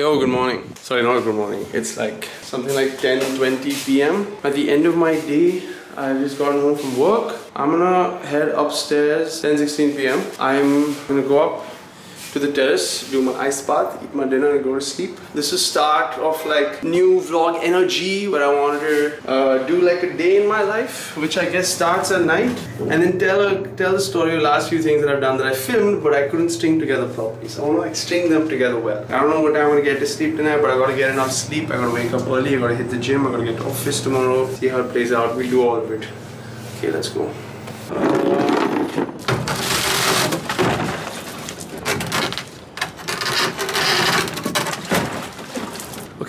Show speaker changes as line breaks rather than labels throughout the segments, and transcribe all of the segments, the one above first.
Yo, oh, good morning. Sorry, not good morning. It's like something like 10 20 p.m. At the end of my day, I've just gotten home from work. I'm gonna head upstairs 10 16 p.m. I'm gonna go up to the terrace, do my ice bath, eat my dinner and go to sleep. This is start of like new vlog energy where I wanted to uh, do like a day in my life, which I guess starts at night and then tell a, tell the story of last few things that I've done that I filmed but I couldn't string together properly. So I want to like string them together well. I don't know what time I'm gonna get to sleep tonight but I gotta get enough sleep, I gotta wake up early, I gotta hit the gym, I gotta get to office tomorrow, see how it plays out, we'll do all of it. Okay, let's go.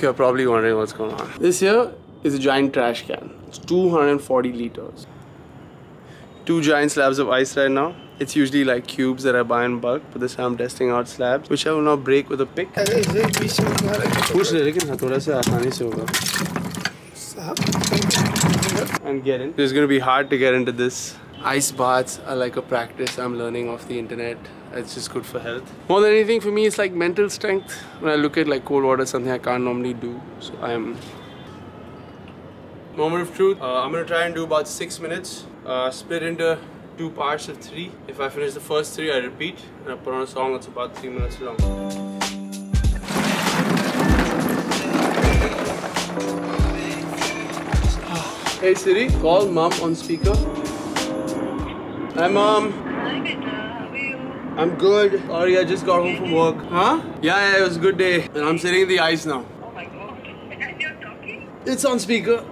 you're probably wondering what's going on. This here is a giant trash can. It's 240 liters. Two giant slabs of ice right now. It's usually like cubes that I buy in bulk, but this time I'm testing out slabs, which I will now break with a pick. And get in. It's gonna be hard to get into this Ice baths are like a practice I'm learning off the internet. It's just good for health. More than anything for me, it's like mental strength. When I look at like cold water, something I can't normally do. So I'm. Moment of truth. Uh, I'm gonna try and do about six minutes. Uh, split into two parts of three. If I finish the first three, I repeat and I put on a song that's about three minutes long. Hey Siri, call mom on speaker. Hi mom.
Hi beta, how are you?
I'm good. Sorry, I just got home from work. Huh? Yeah, yeah, it was a good day. And I'm sitting in the ice now.
Oh my god. And you're talking?
It's on speaker.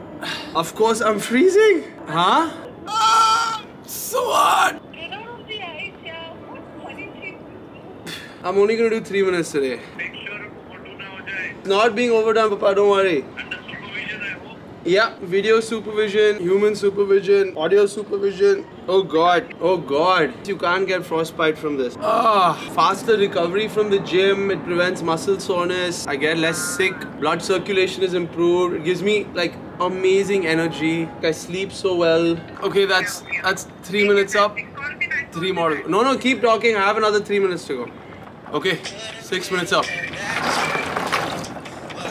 Of course, I'm freezing. Huh? Ah, so hot.
Get out of the ice, yeah. What funny thing?
I'm only gonna do three minutes today.
Make sure photo na ho jaye.
Not being overdone, Papa, don't worry.
Under supervision, I hope.
Yeah, video supervision, human supervision, audio supervision. Oh god, oh god. You can't get frostbite from this. Ah, faster recovery from the gym. It prevents muscle soreness. I get less sick. Blood circulation is improved. It gives me like amazing energy. I sleep so well. Okay, that's that's three minutes up. Three more. No, no, keep talking. I have another three minutes to go. Okay, six minutes up.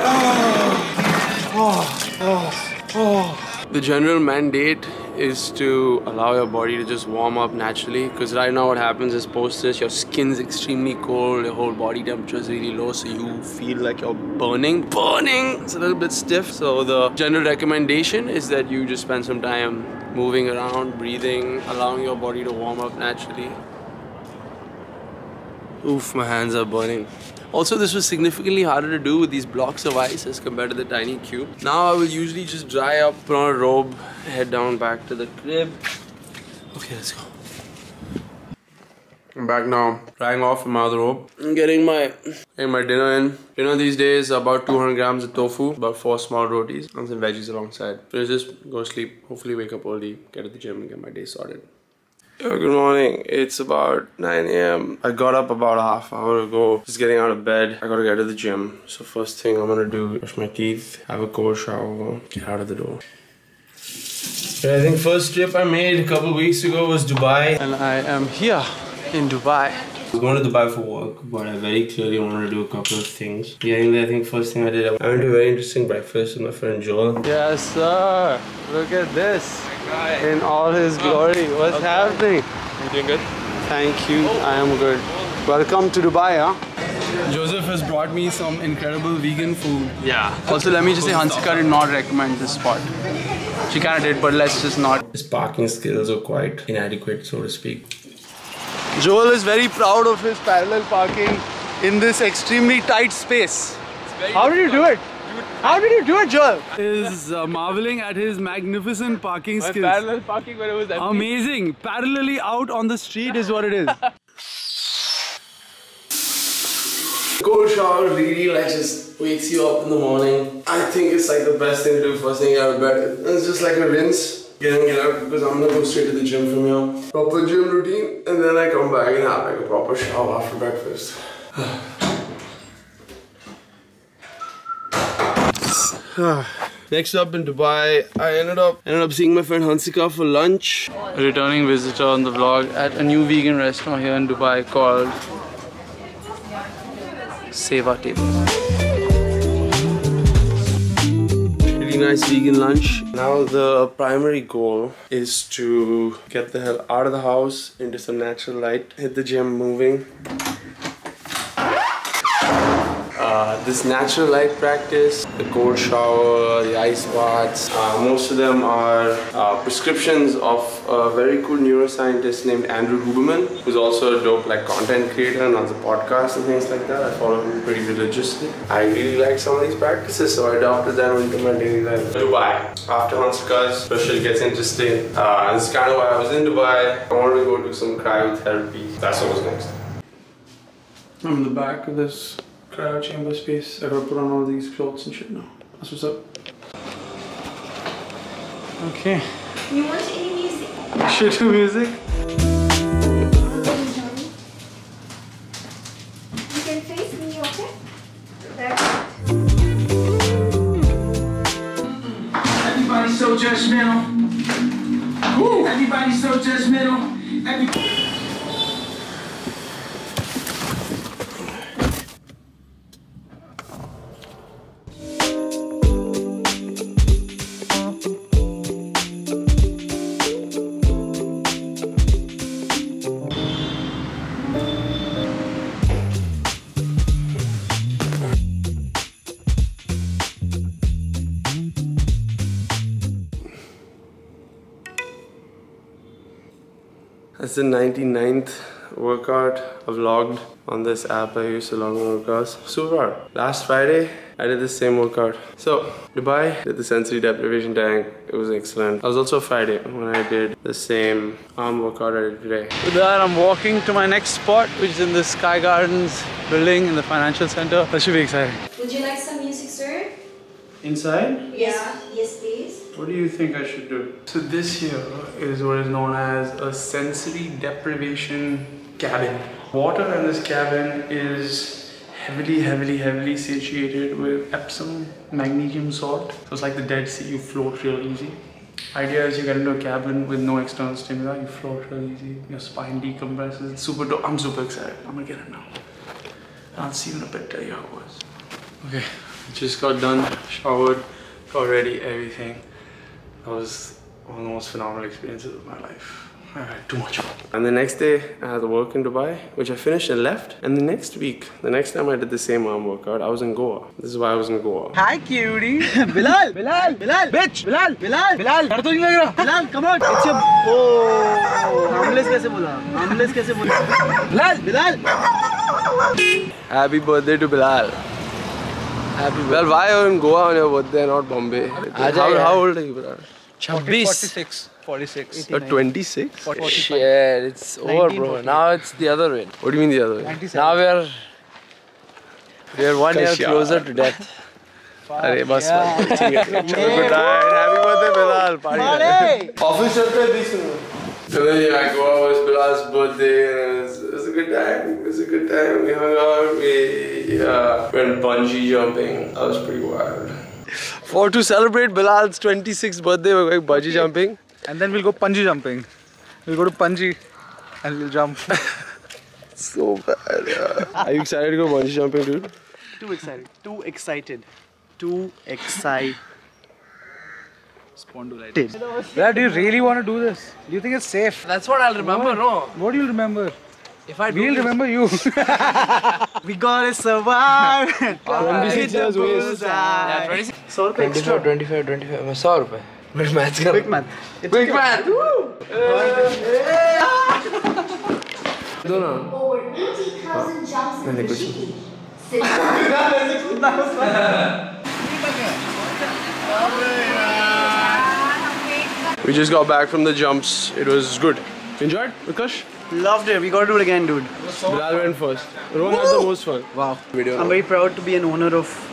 Ah, ah, ah. The general mandate is to allow your body to just warm up naturally because right now what happens is post this your skin's extremely cold your whole body temperature is really low so you feel like you're burning burning! It's a little bit stiff. So the general recommendation is that you just spend some time moving around breathing allowing your body to warm up naturally Oof, my hands are burning. Also, this was significantly harder to do with these blocks of ice as compared to the tiny cube. Now I will usually just dry up, put on a robe, head down back to the crib. Okay, let's go. I'm back now, drying off from my other robe. I'm getting my getting my dinner in. Dinner these days about 200 grams of tofu, about four small rotis, and some veggies alongside. Finish this, go sleep. Hopefully wake up early, get to the gym, and get my day started. Good morning. It's about 9 a.m. I got up about a half hour ago, just getting out of bed. I gotta get to the gym. So first thing I'm gonna do is brush my teeth, have a cold shower, get out of the door. Yeah, I think first trip I made a couple weeks ago was Dubai. And I am here in Dubai. I was going to Dubai for work, but I very clearly wanted to do a couple of things. Yeah, I think first thing I did, I went to a very interesting breakfast with my friend Joel. Yes, sir. Look at this in all his oh. glory. What's happening?
You doing good?
Thank you. I am good. Welcome to Dubai, huh? Joseph has brought me some incredible vegan food.
Yeah.
Also, let me just say, Hansika did not recommend this spot. She kind of did, but let's just not. His parking skills are quite inadequate, so to speak. Joel is very proud of his parallel parking in this extremely tight space. How did you do it? How did you do it, Joel? Is uh, marveling at his magnificent parking skills.
Parallel parking when it was empty.
Amazing. Parallelly out on the street is what it is. Cold shower really like just wakes you up in the morning. I think it's like the best thing to do first thing out of bed. It's just like a rinse. Get in, get out because I'm gonna go straight to the gym from here. Proper gym routine and then I come back and have like a proper shower after breakfast. Next up in Dubai, I ended up ended up seeing my friend Hansika for lunch. A returning visitor on the vlog at a new vegan restaurant here in Dubai called Seva Table. Really nice vegan lunch. Now the primary goal is to get the hell out of the house into some natural light, hit the gym moving. Uh, this natural light practice, the cold shower, the ice baths, uh, most of them are uh, prescriptions of a very cool neuroscientist named Andrew Huberman, who's also a dope like content creator and runs a podcast and things like that. I follow him pretty religiously. I really like some of these practices, so I adopted them into my daily life. Dubai. After Hansika's, special gets interesting. Uh, this is kind of why I was in Dubai. I wanted to go do some cryotherapy. That's what was next. I'm in the back of this cryo chamber space. I gotta put on all these clothes and shit now. That's what's up.
Okay.
You want any music?
Should do music.
That's
the 99th workout I've logged on this app I use to log my workouts. Super hard. Last Friday, I did the same workout. So, Dubai did the sensory deprivation tank. It was excellent. I was also Friday when I did the same arm workout I did today.
With that, I'm walking to my next spot, which is in the Sky Gardens building in the financial center. That should be exciting.
Would you like some music, sir?
Inside?
Yes. Yes, please.
What do you think I should do? So this here is what is known as a sensory deprivation cabin. Water in this cabin is heavily, heavily, heavily satiated with Epsom magnesium salt. So it's like the Dead Sea, you float real easy. Idea is you get into a cabin with no external stimuli, you float real easy, your spine decompresses. It's super dope. I'm super excited. I'm gonna get it now. I'll see you in a bit, tell you how it was. Okay, just got done, showered, got ready, everything. That was one of the most phenomenal experiences of my life. I had too much fun. And the next day, I had to work in Dubai, which I finished and left. And the next week, the next time I did the same arm workout, I was in Goa. This is why I was in Goa.
Hi, cutie. Bilal, Bilal, Bilal, bitch, Bilal, Bilal, Bilal. डर तो नहीं लग रहा? Bilal, come on. It's your. Oh. Harmless कैसे बोला? Harmless कैसे बोला? Bilal, Bilal.
Happy birthday to Bilal. Happy Well, why are you in Goa on your birthday, not Bombay? How, how old are you, Bilal?
46. 46.
You're 26?
Shit, it's over, bro. Now it's the other way.
What do you mean the other way?
Now we're we're one year
Kashyap.
closer to death.
अरे बस बस ठीक है चलो good night happy birthday Bilal party office चलते हैं बीच में So then yeah, I go out, it was Bilal's birthday and it was, it was a good time. It was a good time. We hung out, we uh, went bungee jumping. That was pretty wild. For to celebrate Bilal's 26th birthday, we're going bungee jumping.
And then we'll go bungee jumping. We'll go to Panji and we'll jump.
So bad, yeah. Are you excited to go bungee jumping, dude?
Too excited. Too excited. Too excited.
Spondylitis. Yeah, do you really want to do this? Do you think it's safe?
That's what I'll remember, no?
What do you remember?
If I do
We'll
this-
remember you.
We gotta survive.
26 years waste.
Yeah, 26.
100 रुपए extra.
25, 25, 25. 100 रुपए. Big maths कर.
Quick math. It's
Quick math.
Over 80,000 jumps in the GP. Since
We just got back from the jumps. It was good. Enjoyed, Vikash?
Loved it. We gotta do it again, dude.
Bilal went first. Rohan had the most fun.
Wow.
Video.
I'm very proud to be an owner of.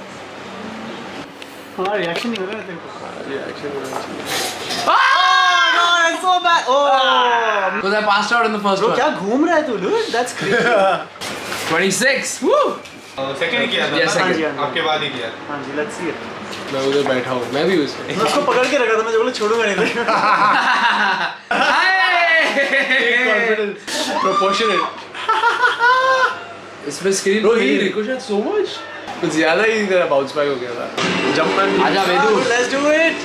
हाँ नहीं हो रहा है Oh, so bad. Oh.
Because I passed out in the first
Bro,
one.
क्या घूम रहा है तू, dude? That's crazy.
26. Woo!
Second ही किया था
Yes, second.
हाँ हाँ
आपके बाद ही किया
हाँ जी, let's see it.
मैं उधर बैठा हूँ मैं भी उसमें
मैं उसको पकड़ के रखा था मैं बोला छोड़ूँगा नहीं
proportionate
इसमें screen
bro
पे
he
ही-
so much कुछ ज़्यादा ही तेरा बाउंस बैक हो गया था जंप मैन
आजा वेदू
लेट्स डू इट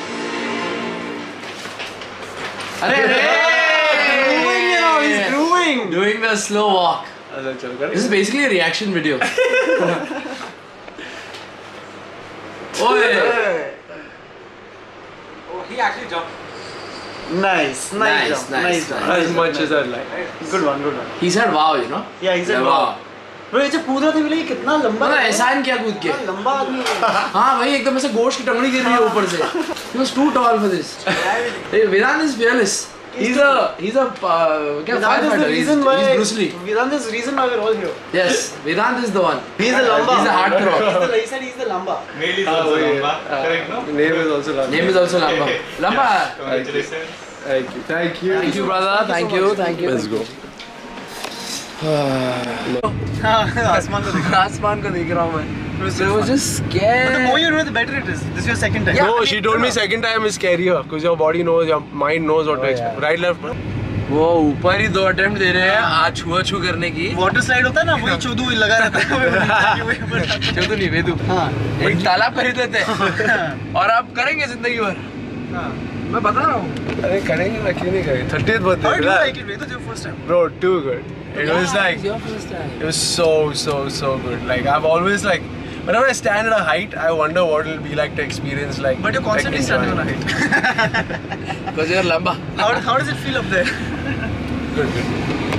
अरे
अरे doing it now he is
doing doing the slow walk
अच्छा चलो कर
this is basically a reaction video ओए oh he actually jumped
Nice, nice,
nice,
jump,
nice,
nice, nice.
As much as I like.
Good one, good one.
He said wow, you know.
Yeah, he said yeah, wow. wow. ये जो कूद रहा था बोले कितना लंबा
मतलब एहसान क्या कूद के
लंबा आदमी हाँ
भाई एकदम ऐसे गोश्त की टंगड़ी गिर रही है ऊपर से he was too tall for this Vedant is fearless he's a he's a uh, क्या firefighter he's,
why.
he's Bruce Lee
Vedant is the reason why we're all here.
yes Vedant is the one
He's the lamba.
he's a heartthrob
He's the, he said he's the lamba.
Male is also lamba. Correct, no?
name is also Ram
name is also Lamba Lamba
Congratulations.
thank you thank you
thank you brother thank you thank you
let's go
आसमान को देखो.
आसमान को देख रहा हूँ मैं
It was
I
so
was
fun.
just
But
scared
the more you know, the better it is. This is your second time.
Yeah.
no she told me second time is scarier because your body knows your mind knows what to expect right left
वो ऊपर ही दो attempt दे रहे हैं आज छुआ छू करने की
वाटर स्लाइड होता है ना वही चोदू लगा रहता है
तो नहीं वेदू
हाँ
एक तालाब खरीद लेते हैं और आप करेंगे ज़िंदगी भर मैं बता रहा हूँ
अरे करेंगे ना क्यों नहीं करेंगे 30th
How did you
birthday
like it? Wait, this is your first time.
bro too good it was like
your first time
It was so, so, so good. Like I've always like, whenever I stand at a height, I wonder what it'll be like to experience like.
But you're constantly
like,
standing on a height.
because you're लंबा
How, how does it feel up there?
Good, good.